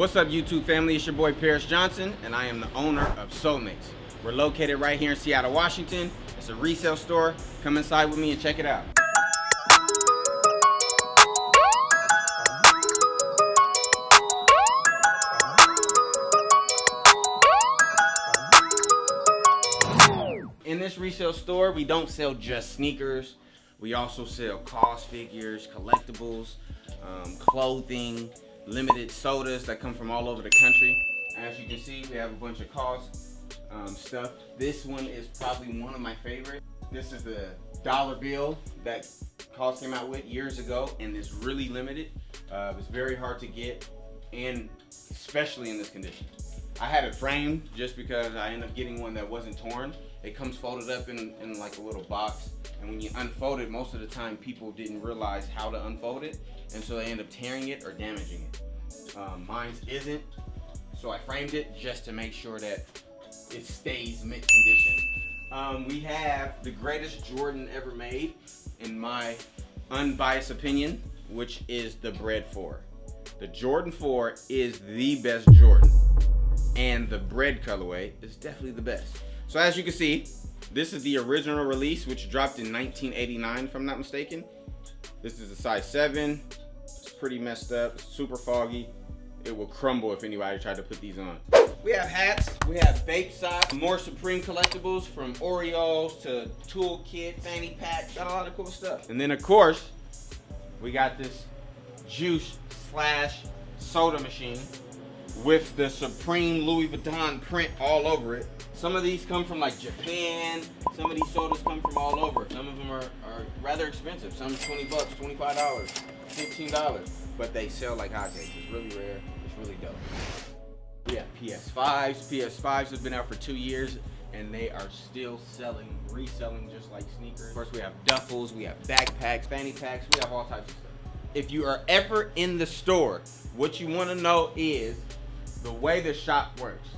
What's up YouTube family? It's your boy Paris Johnson and I am the owner of SoleMates. We're located right here in Seattle, Washington. It's a resale store. Come inside with me and check it out. In this resale store, we don't sell just sneakers. We also sell KAWS figures, collectibles, um, clothing, limited sodas that come from all over the country. As you can see, we have a bunch of KAWS um, stuff. This one is probably one of my favorite. This is the dollar bill that KAWS came out with years ago and it's really limited. Uh, it's very hard to get and especially in this condition. I had it framed just because I ended up getting one that wasn't torn. It comes folded up in, in like a little box. And when you unfold it, most of the time people didn't realize how to unfold it. And so they end up tearing it or damaging it. Um, mine isn't. So I framed it just to make sure that it stays mint condition. Um, we have the greatest Jordan ever made, in my unbiased opinion, which is the Bred 4. The Jordan 4 is the best Jordan, and the Bred colorway is definitely the best. So as you can see, this is the original release, which dropped in 1989, if I'm not mistaken. This is a size 7. It's pretty messed up, super foggy. It will crumble if anybody tried to put these on. We have hats, we have Bape socks, more Supreme collectibles from Oreos to toolkit, fanny packs, got a lot of cool stuff. And then of course, we got this juice slash soda machine with the Supreme Louis Vuitton print all over it. Some of these come from like Japan. Some of these sodas come from all over. Some of them are, are rather expensive. Some 20 bucks, $25, $15, but they sell like hotcakes. It's really rare, it's really dope. We have PS5s. PS5s have been out for two years and they are still selling, reselling just like sneakers. Of course, we have duffels, we have backpacks, fanny packs, we have all types of stuff. If you are ever in the store, what you wanna know is the way the shop works.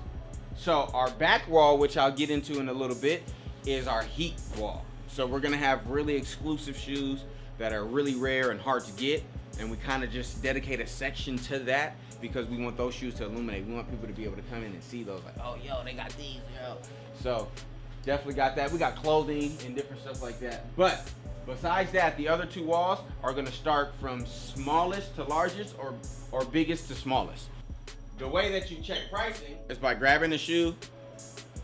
So our back wall, which I'll get into in a little bit, is our heat wall. So we're gonna have really exclusive shoes that are really rare and hard to get. And we kind of just dedicate a section to that because we want those shoes to illuminate. We want people to be able to come in and see those like, oh, yo, they got these, yo. So definitely got that. We got clothing and different stuff like that. But besides that, the other two walls are gonna start from smallest to largest or, or biggest to smallest. The way that you check pricing is by grabbing the shoe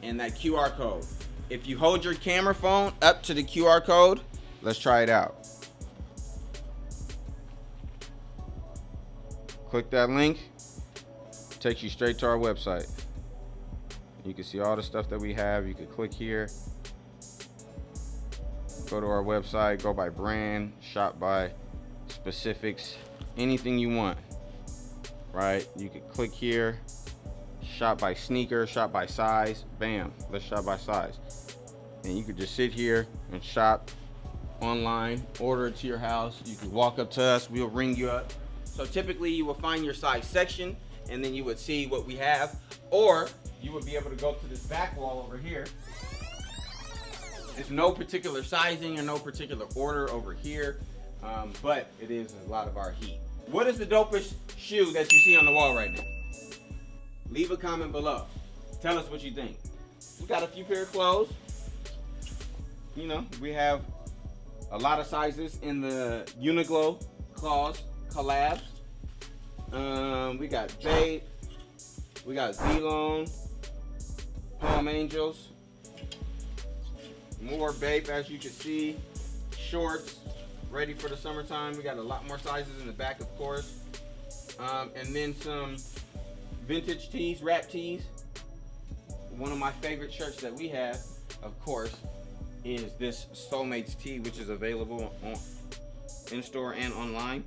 and that QR code. If you hold your camera phone up to the QR code, let's try it out. Click that link, takes you straight to our website. You can see all the stuff that we have. You can click here, go to our website, go by brand, shop by specifics, anything you want, right? You can click here, shop by sneaker, shop by size, bam, let's shop by size. And you could just sit here and shop online, order it to your house. You can walk up to us, we'll ring you up. So typically you will find your size section and then you would see what we have. Or you would be able to go to this back wall over here. It's no particular sizing or no particular order over here, um, but it is a lot of our heat. What is the dopest shoe that you see on the wall right now? Leave a comment below. Tell us what you think. We got a few pair of clothes. You know, we have a lot of sizes in the Uniqlo KAWS collabs. Um, we got Bape, we got Z-Lone, Palm Angels, more Bape as you can see, shorts, ready for the summertime. We got a lot more sizes in the back, of course. Um, and then some vintage tees, rap tees. One of my favorite shirts that we have, of course, is this SoleMates tee, which is available on in store and online.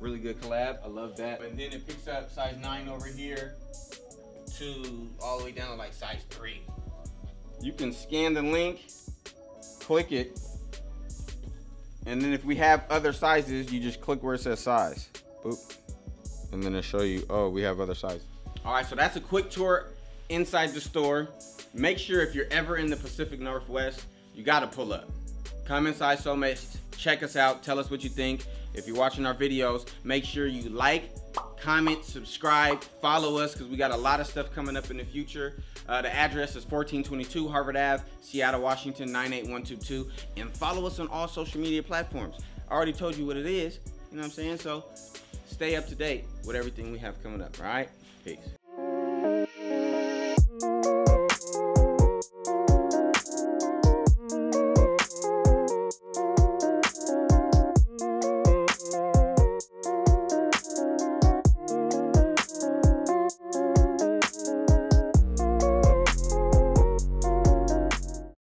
Really good collab. I love that. And then it picks up size 9 over here to all the way down to like size 3. You can scan the link, click it, and then if we have other sizes, you just click where it says size. Boop. And then it'll show you, oh, we have other sizes. All right, so that's a quick tour inside the store. Make sure if you're ever in the Pacific Northwest, you gotta pull up. Come inside SoleMates, check us out, tell us what you think. If you're watching our videos, make sure you like, comment, subscribe, follow us because we got a lot of stuff coming up in the future. Uh, the address is 1422 Harvard Ave, Seattle, Washington 98122. And follow us on all social media platforms. I already told you what it is. You know what I'm saying? So stay up to date with everything we have coming up. All right? Peace.